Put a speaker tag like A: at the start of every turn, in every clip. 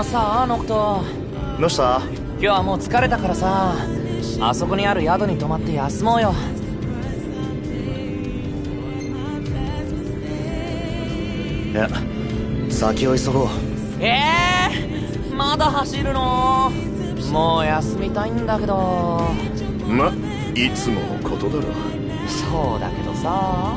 A: あのさノクト
B: どうした？
A: 今日はもう疲れたからさあそこにある宿に泊まって休もうよ。
B: いや先を急ごう。
A: ええー、まだ走るの？もう休みたいんだけど。
B: まいつものことだろ。
A: そうだけどさ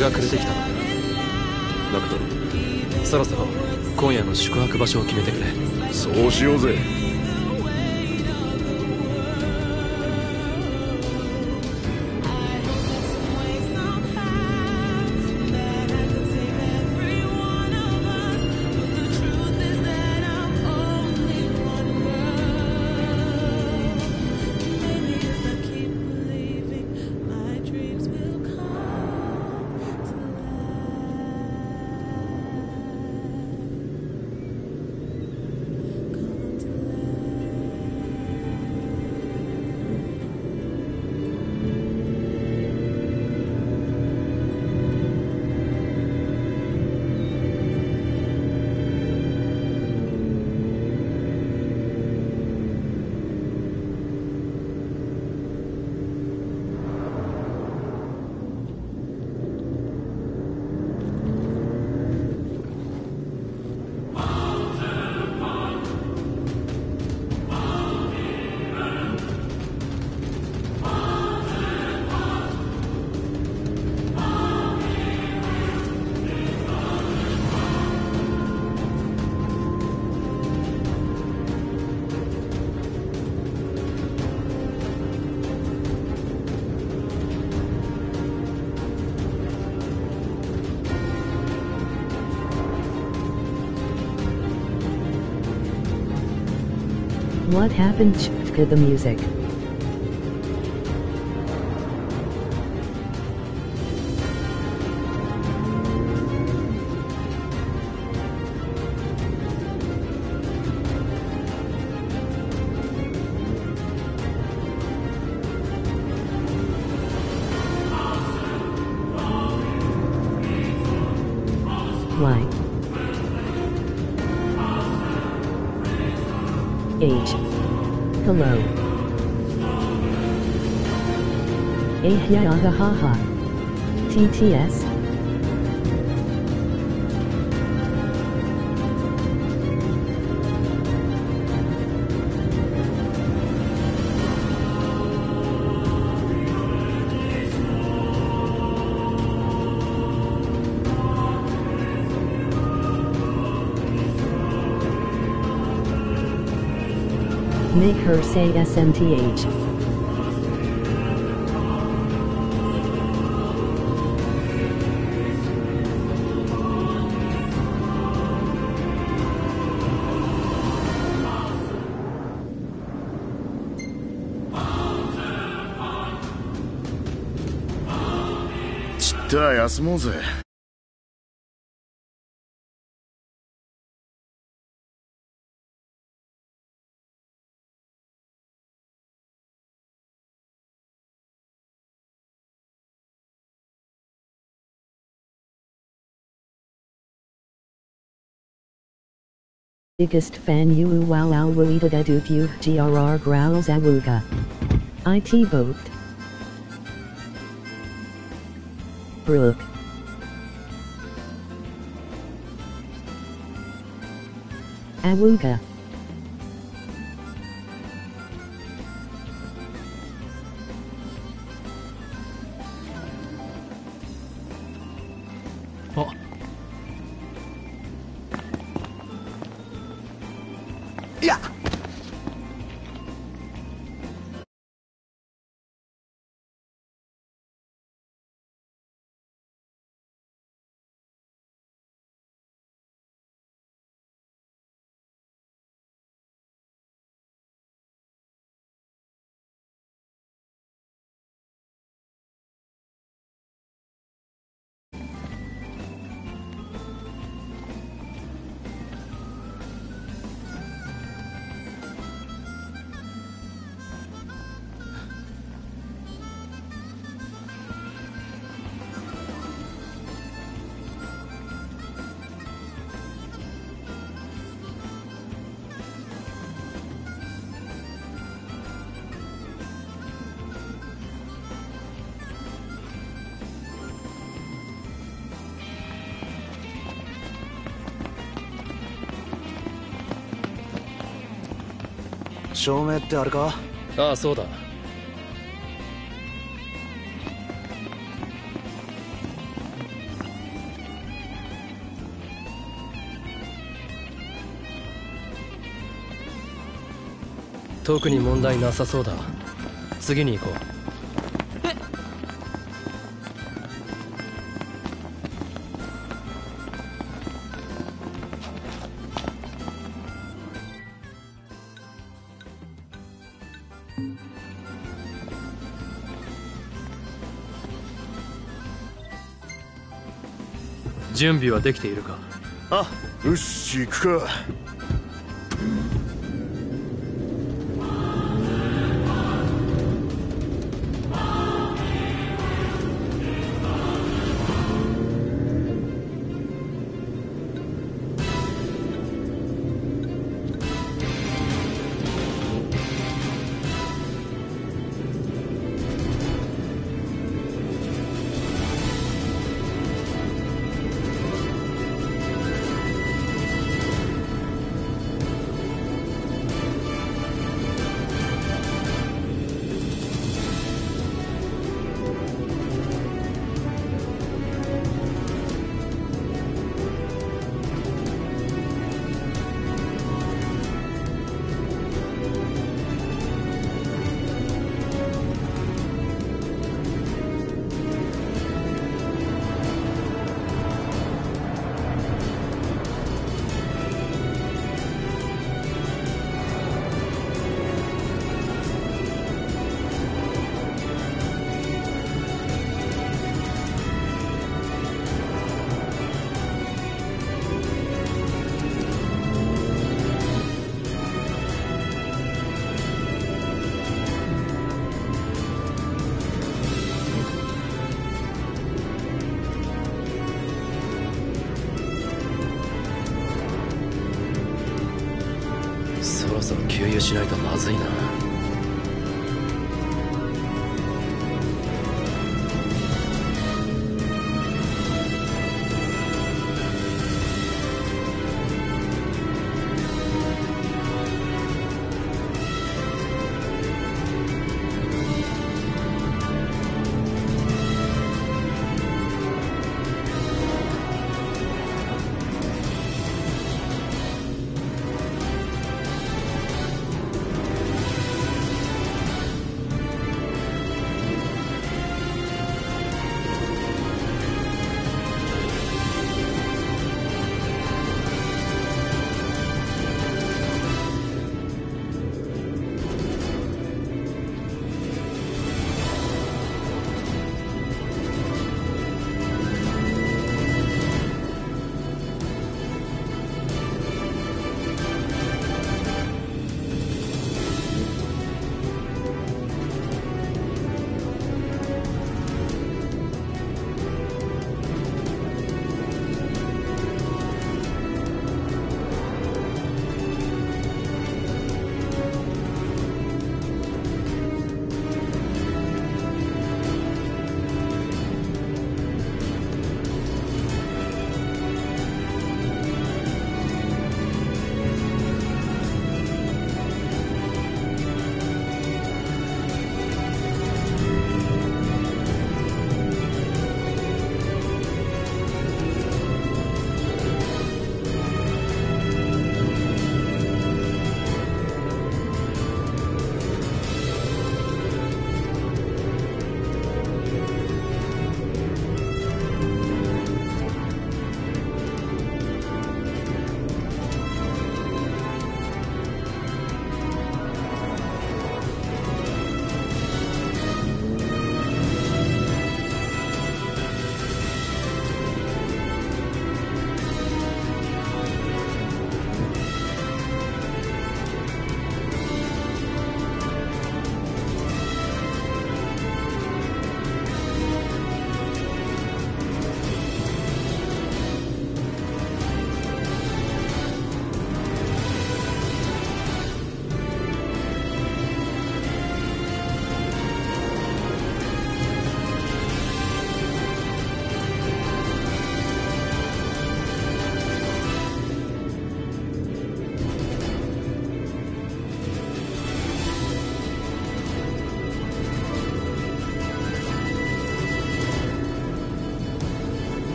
C: が暮れてきたノクトそろそろ今夜の宿泊場所を決めてくれ。
B: そうしようぜ。
D: What happened to the music? low. Ahyayaga haha. TTS. make her say SMTH.
E: Стай, осмузы.
D: biggest fan you wow wow woo eat a you grr growls awooga. IT
C: boat.
B: Brook. Awooga. 照明ってあれか？
C: ああそうだ。特に問題なさそうだ。次に行こう。準備はできているか？
E: あよし行くか。
C: しないとまずいな。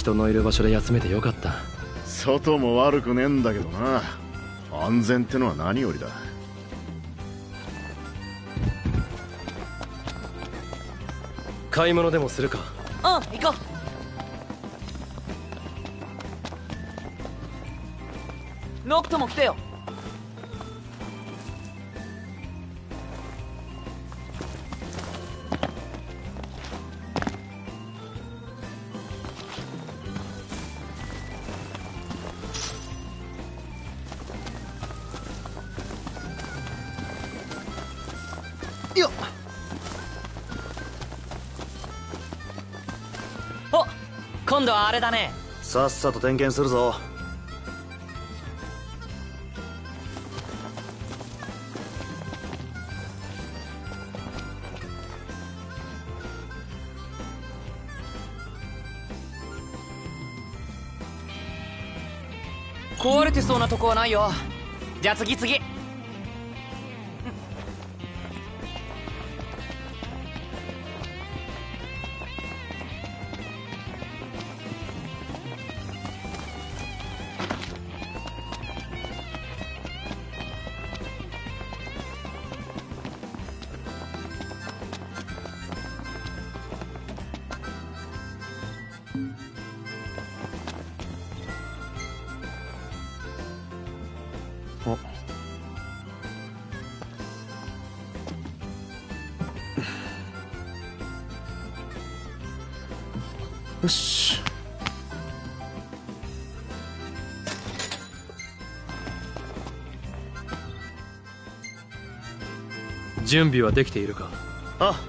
C: 人のいる場所で休めてよかった。
E: 外も悪くねえんだけどな。安全ってのは何よりだ。
C: 買い物でもするか
F: あれだね。
B: さっさと点検するぞ。
F: 壊れてそうなとこはないよ。じゃあ次次
B: よし。
C: 準備はできているか？
B: あ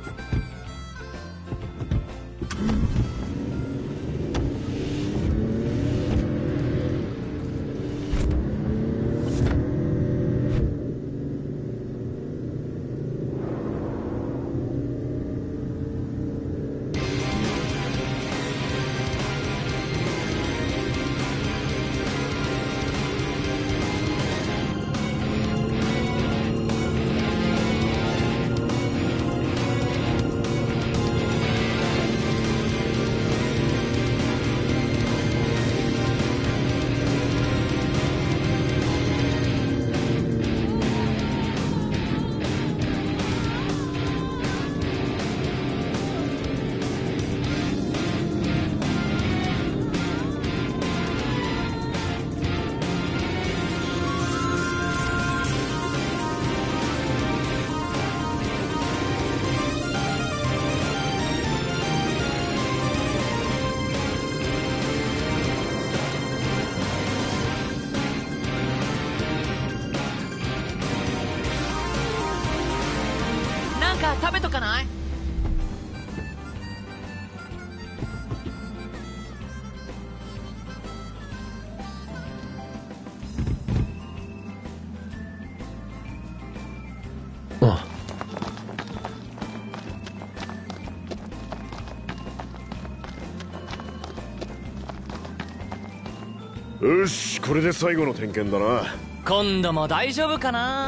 E: これで最後の点検だな。
F: 今度も大丈夫かな？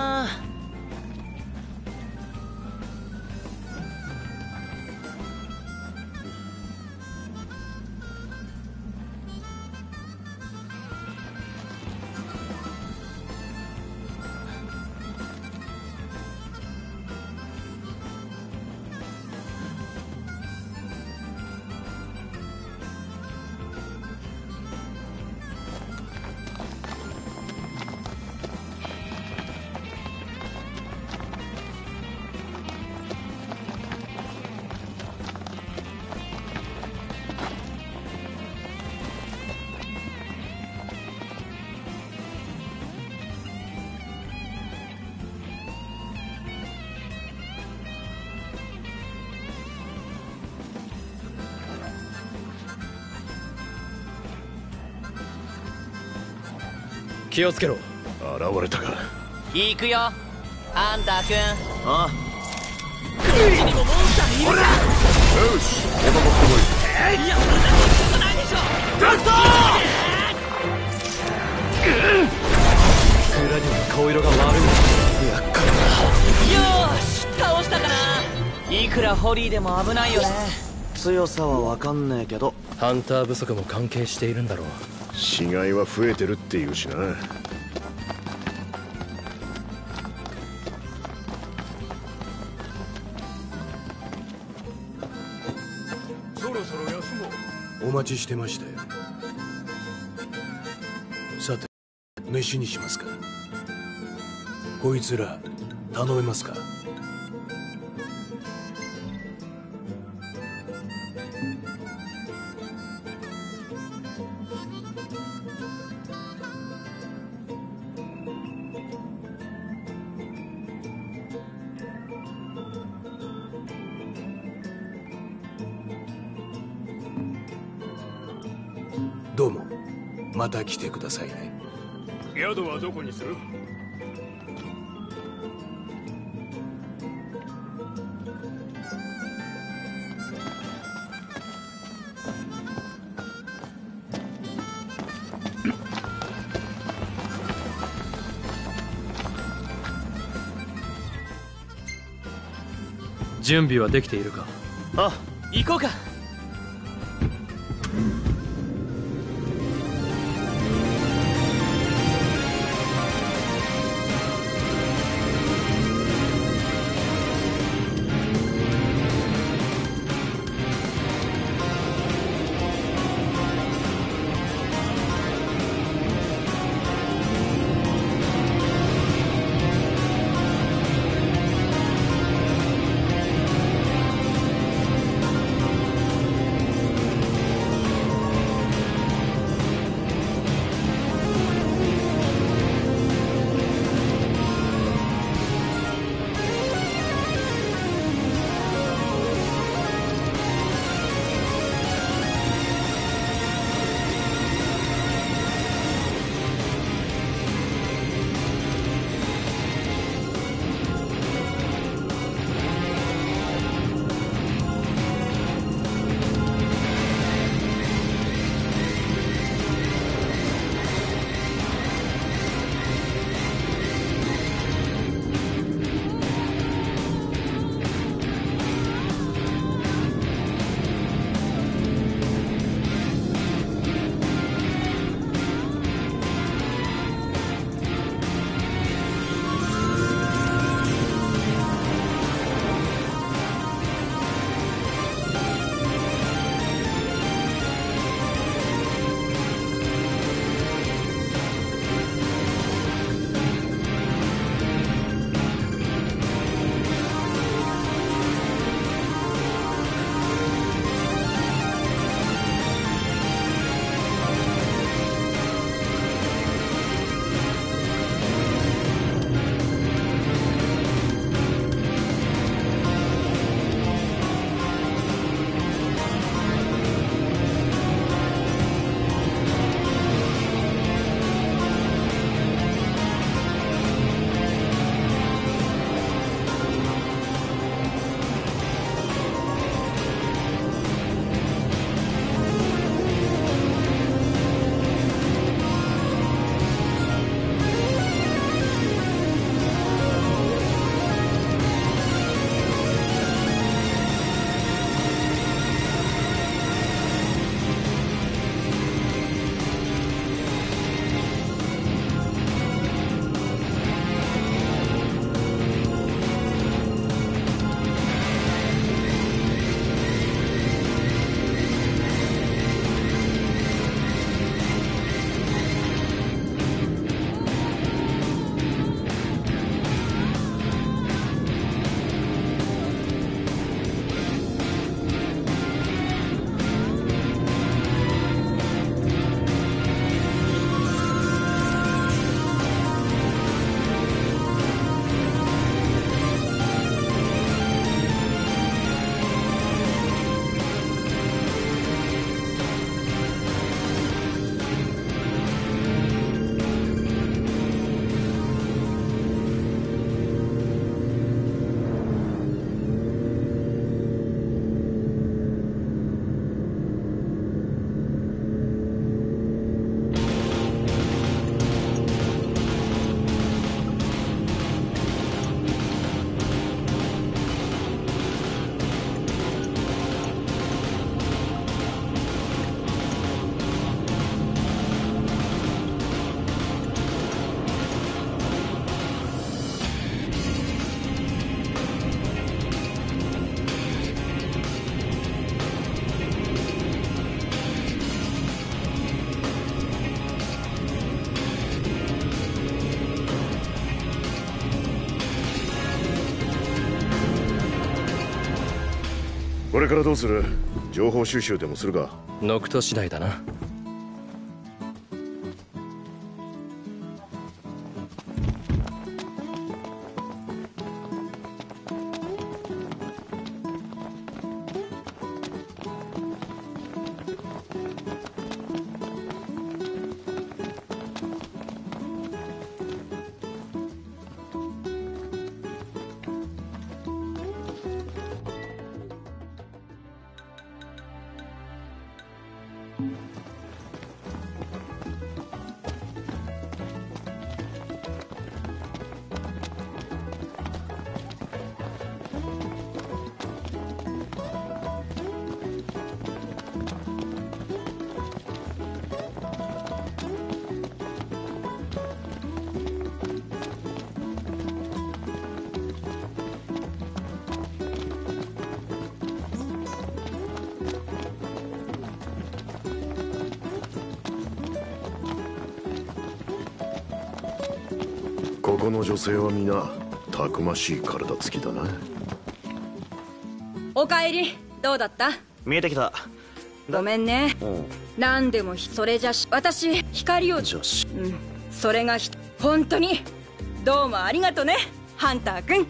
C: 気をつけろ。
E: 現れたか。
F: 行くよ。あんたくん
B: あ
E: よし山本来い
F: いや俺だってことない。でしょ
C: 裏には顔色が悪い。
F: よーし。倒したかな。いくらホリーでも危ないよね。
B: 強さはわかんねえけど。
C: ハンター不足も関係しているんだろう
E: 死骸は増えてるっていうしな。
G: そろそろ休もう。お待ちしてましたよ。さて飯にしますか。こいつら頼めますか。た来てくださいね。宿はどこにする？
C: 準備はできているか？
A: あ行こうか
E: からどうする？情報収集でもするか。
C: ノクト次第だな。
E: 女性は皆たくましい体つきだな。
H: おかえり。どうだった？
B: 見えてきた。
H: ごめんね。何でもひそれじゃし私光を。
B: 女子。
H: うん。それがひ本当に。どうもありがとねハンター君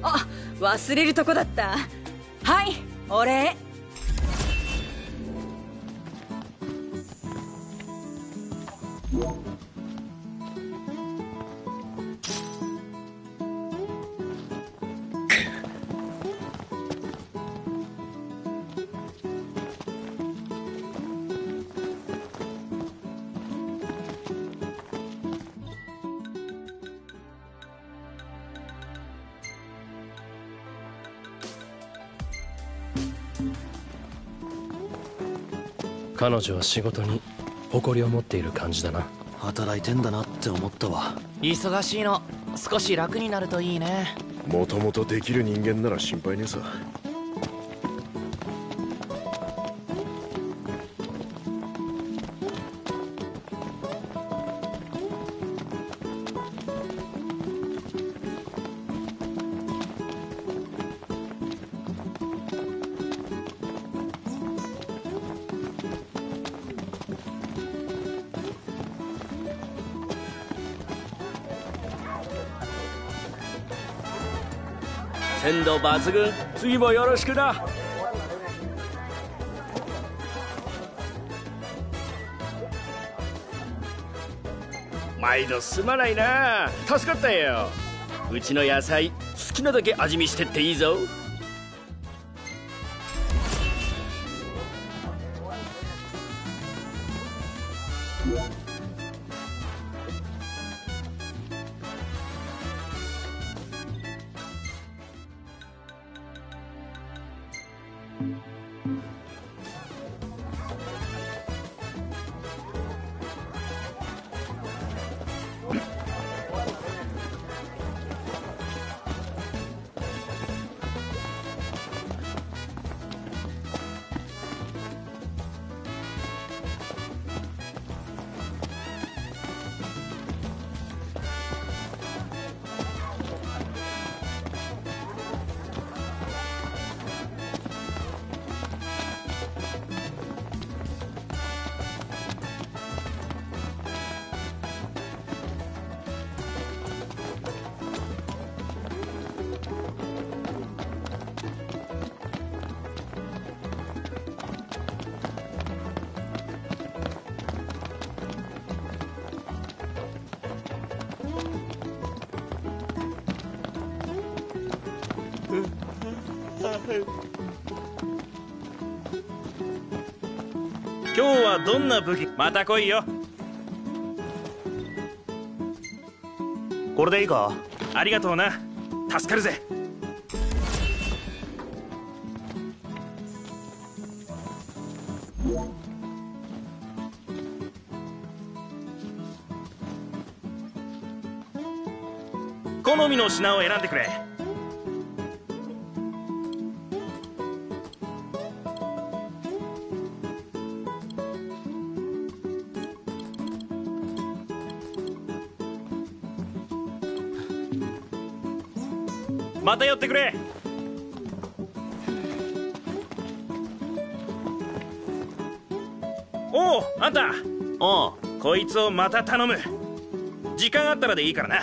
H: あ忘れるとこだった。はいお礼
C: 彼女は仕事に誇りを持っている感じだな。
B: 働いてんだなって思ったわ。
A: 忙しいの。少し楽になるといいね。
E: もともとできる人間なら心配ねえさ
I: 抜群次もよろしくな。毎度すまないな。助かったよ。うちの野菜好きなだけ味見してっていいぞ。
J: どんな武器？また来いよ。
B: これでいいか？
J: ありがとうな。助かるぜ。好みの品を選んでくれまた寄ってくれ。おおあんた。
A: おう。
J: こいつをまた頼む。時間あったらでいいからな。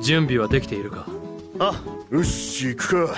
C: 準備はできているか？
E: あよし行くか。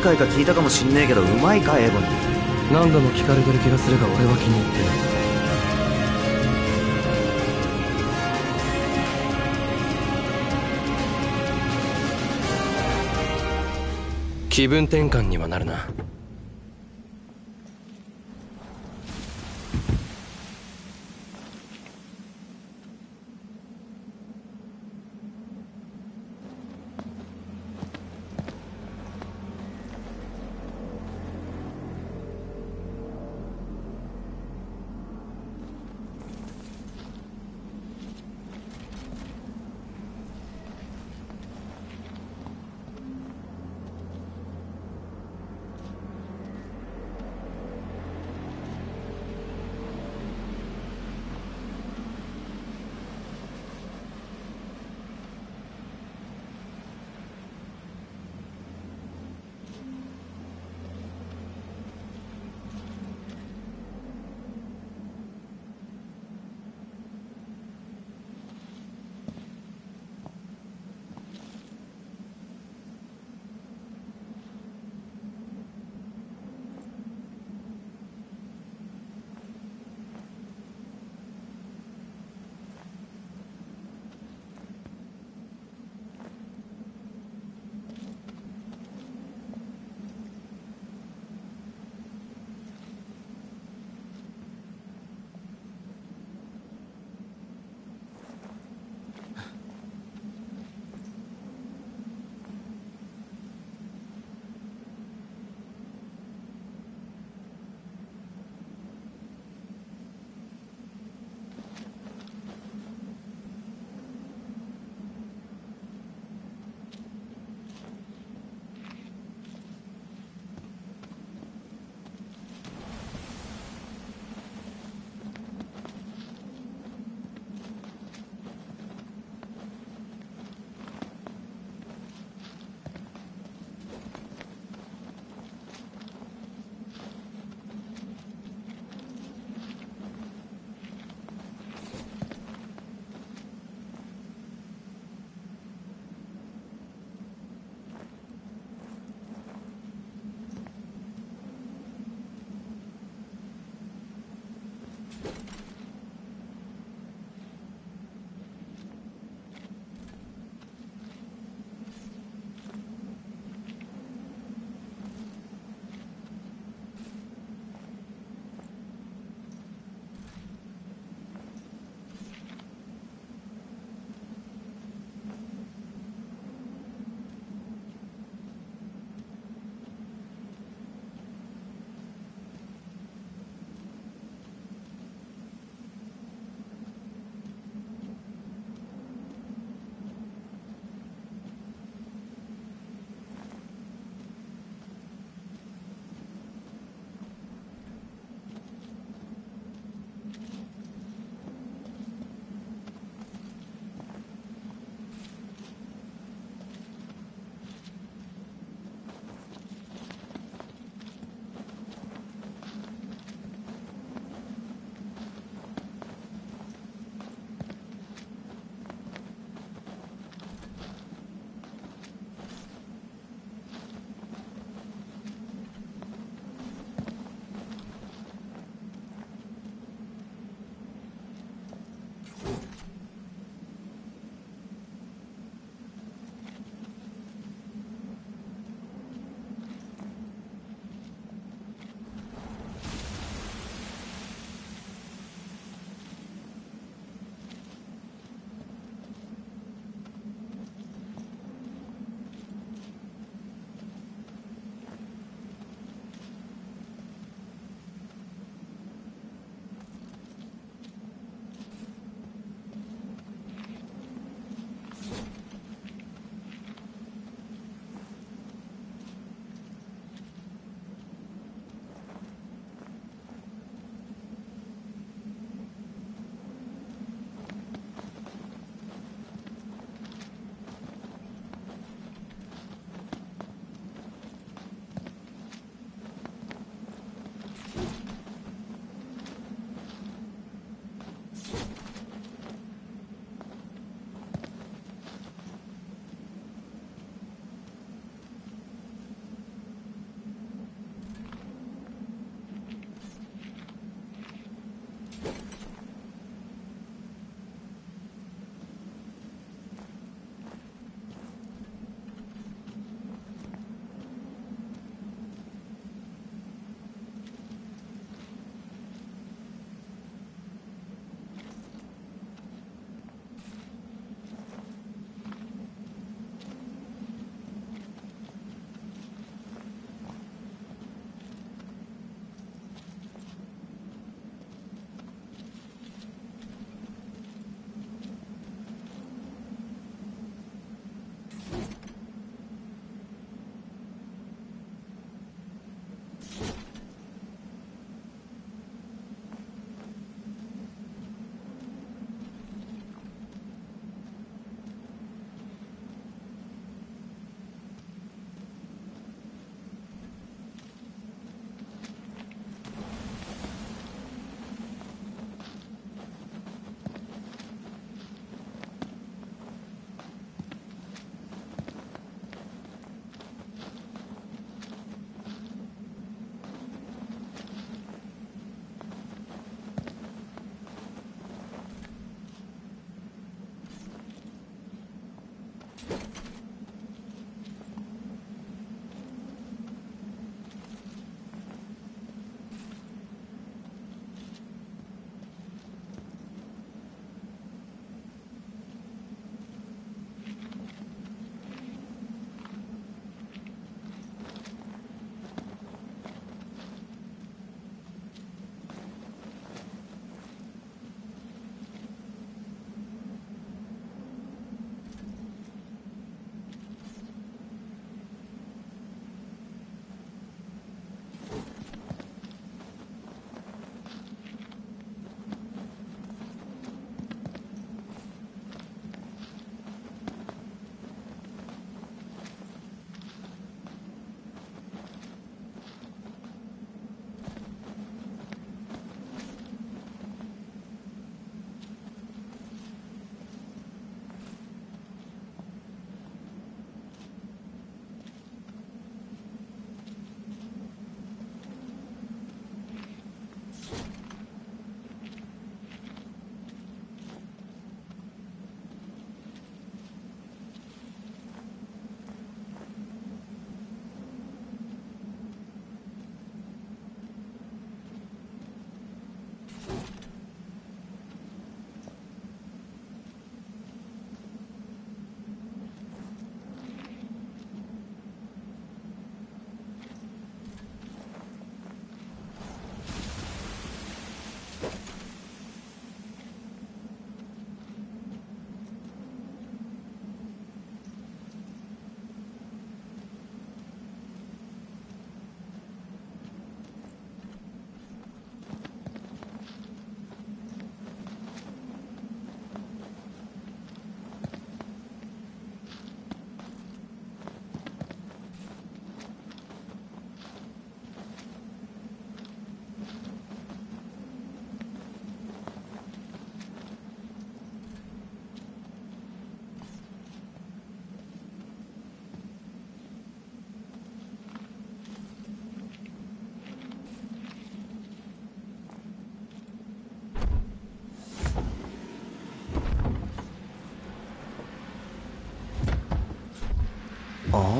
B: 回か聞いたかもしんねえけどうまいかエボニー
C: 何度も聞かれてる気がするが俺は気に入ってる。気分転換にはなるな。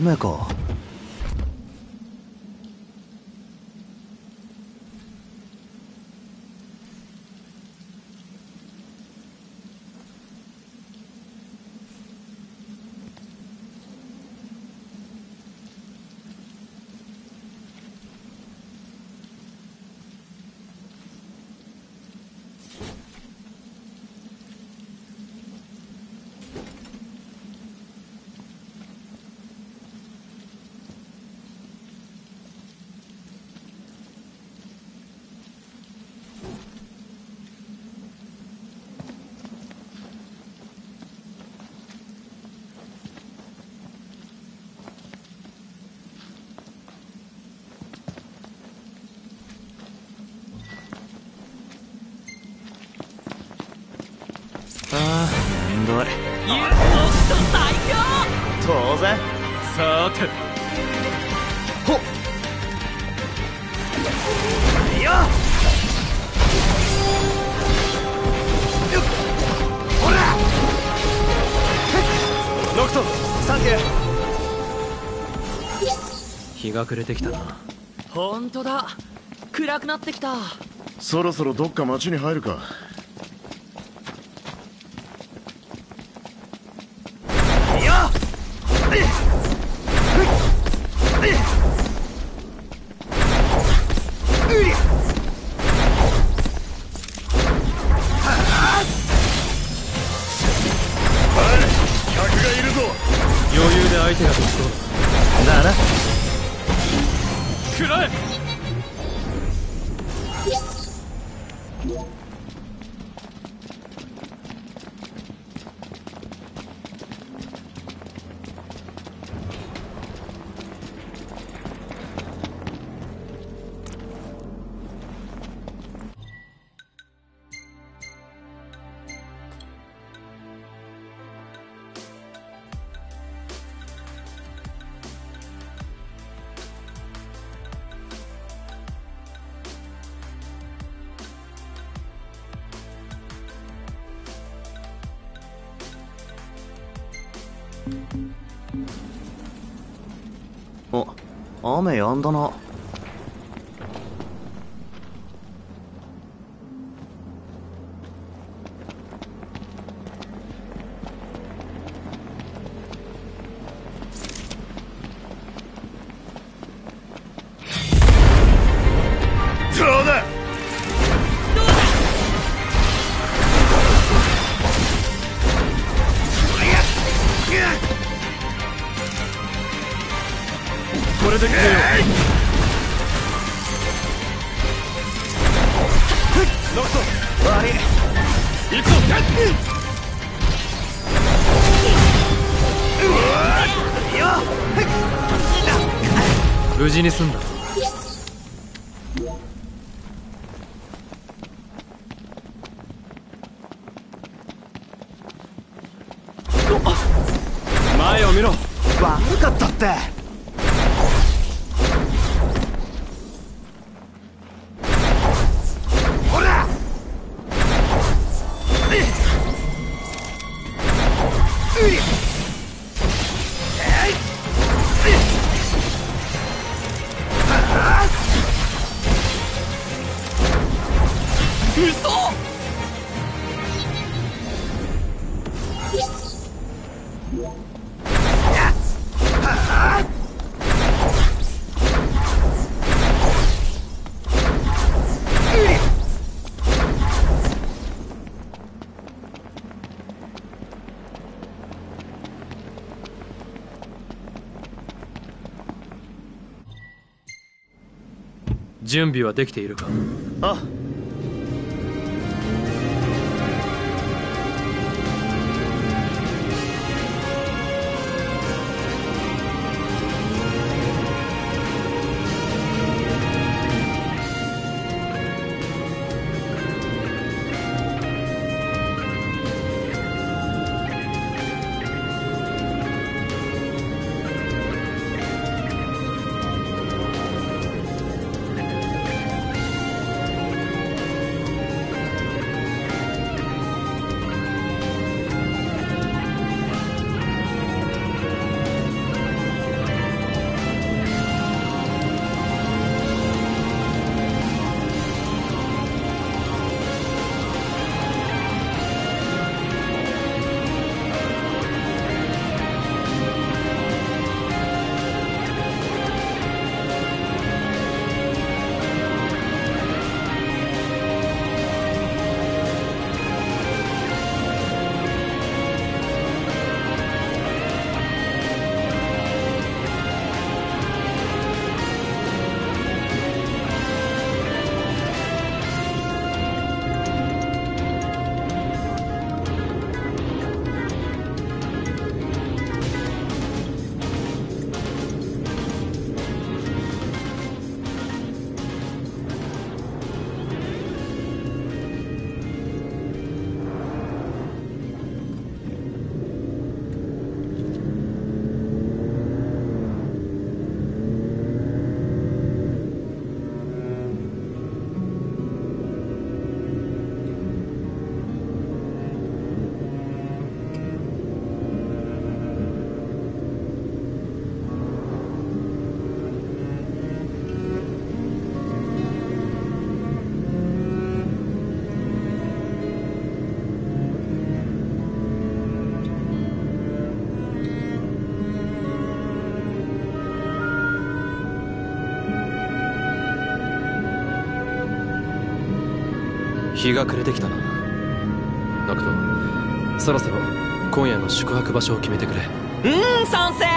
B: 雨かあ
C: が暮れてきたな。
A: ほんとだ。暗くなってきた。
E: そろそろどっか町に入るか
B: 雨やんだな。
C: 準備はできているか？
B: あ
C: 日が暮れてきたな。ノクトそろそろ今夜の宿泊場所を決めてくれ。
F: うん賛成。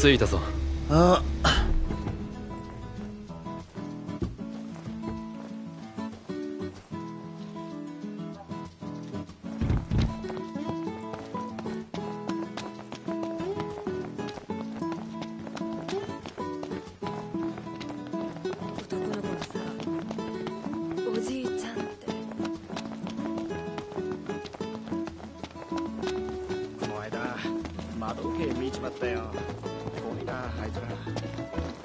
C: 着いたぞ。
B: あ。
A: 男の子はさ。おじいちゃんって。
K: この間窓時計見ちまったよ怖い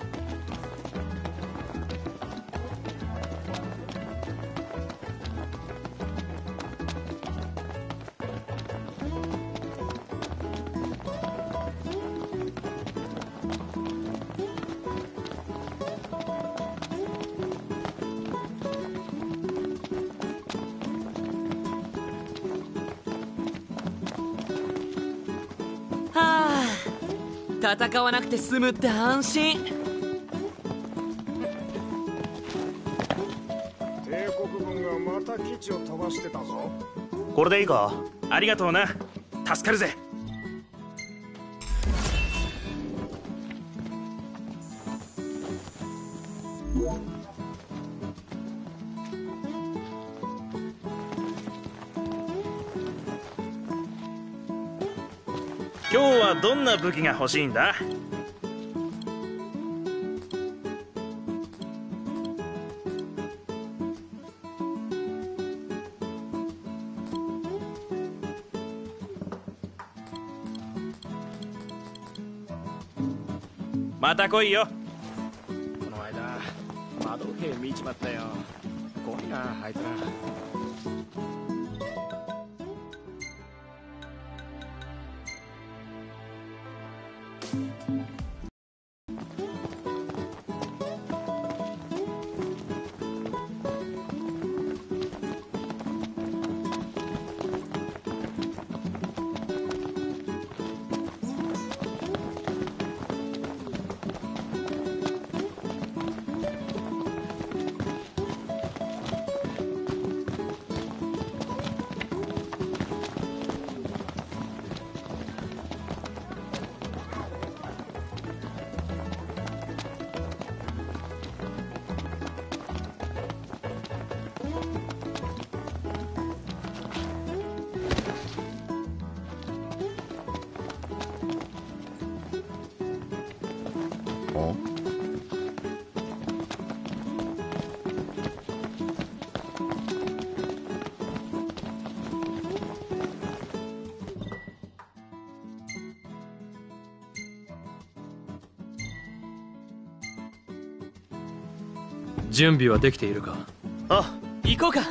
F: 戦わなくて済むって安心。
L: 帝国軍がまた基地を飛ばしてたぞ。
J: これでいいか？ありがとうな。助かるぜな武器が欲しいんだ。また来いよ。
C: 準備はできているか？
F: あ行こうか。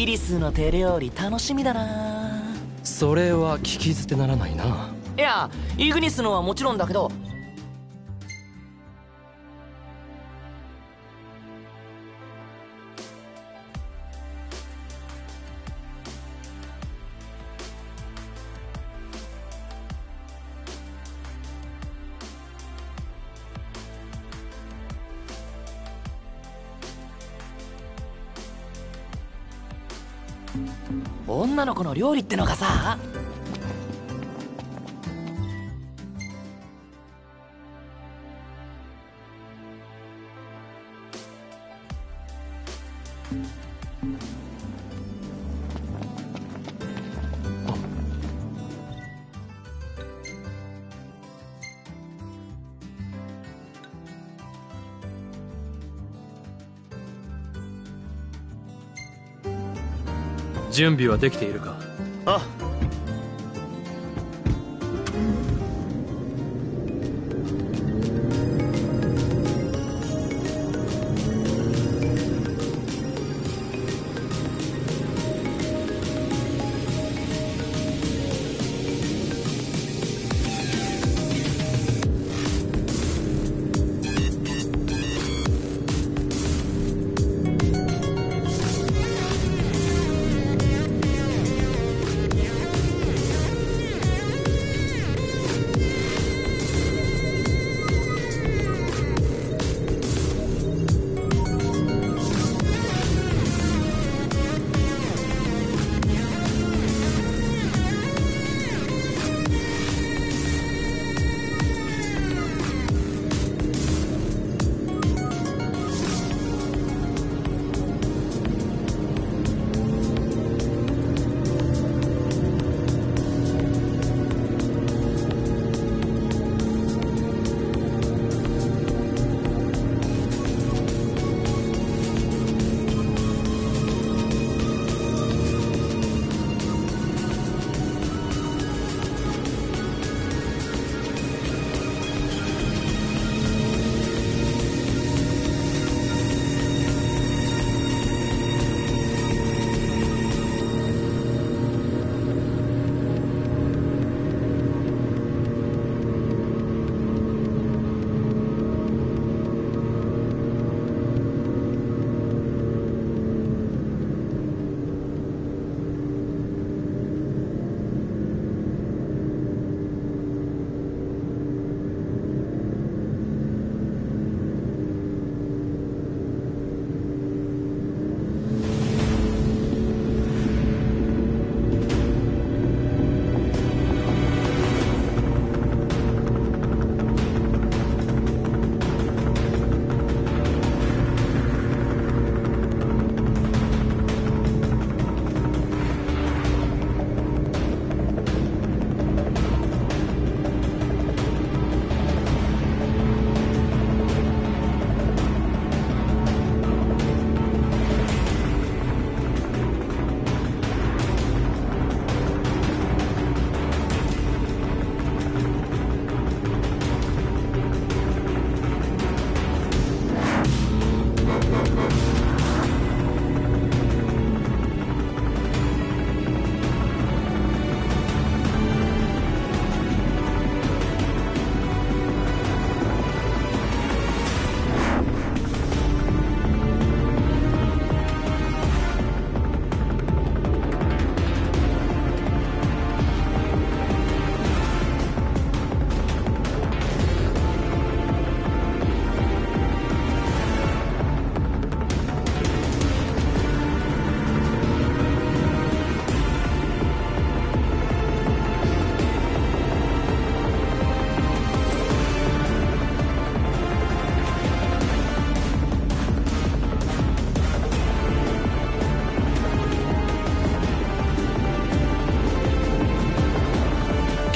F: イリスの手料理楽しみだな。
C: それは聞き捨てならないな。い
F: やイグニスのはもちろんだけど料理ってのがさ
C: 準備はできているか？
B: あ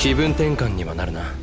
C: 気分転換にはなるな。